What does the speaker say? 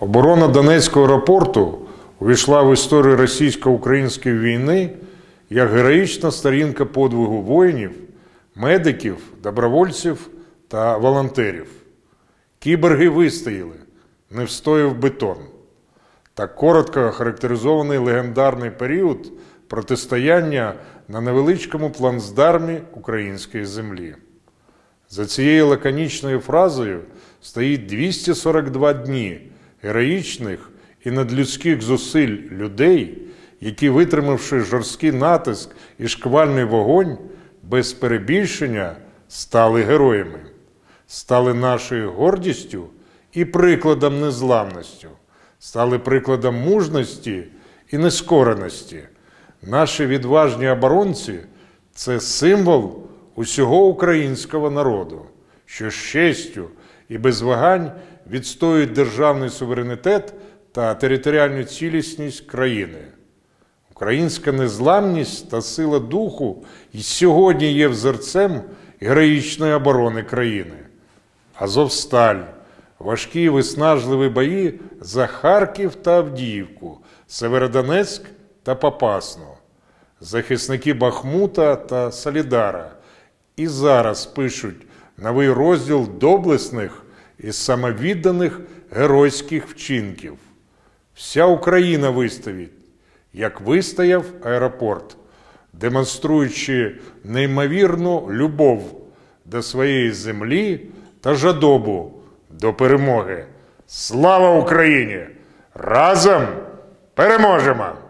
Оборона Донецького аеропорту увійшла в історію російсько-української війни як героїчна сторінка подвигу воїнів, медиків, добровольців та волонтерів. Кіборги вистояли, не встояв бетон. Так коротко характеризований легендарний період протистояння на невеличкому плацдармі української землі. За цією лаконічною фразою стоїть 242 дні героїчних і надлюдських зусиль людей, які, витримавши жорсткий натиск і шквальний вогонь, без перебільшення стали героями, стали нашою гордістю і прикладом незламності, стали прикладом мужності і нескореності. Наші відважні оборонці це символ усього українського народу, що з честю і без вагань відстоюють державний суверенітет та територіальну цілісність країни. Українська незламність та сила духу і сьогодні є взорцем героїчної оборони країни. Азовсталь, важкі виснажливі бої за Харків та Авдіївку, Северодонецьк та Попасну, захисники Бахмута та Солідара. І зараз пишуть новий розділ доблесних і самовідданих геройських вчинків. Вся Україна виставить, як вистояв аеропорт, демонструючи неймовірну любов до своєї землі та жадобу до перемоги. Слава Україні! Разом переможемо!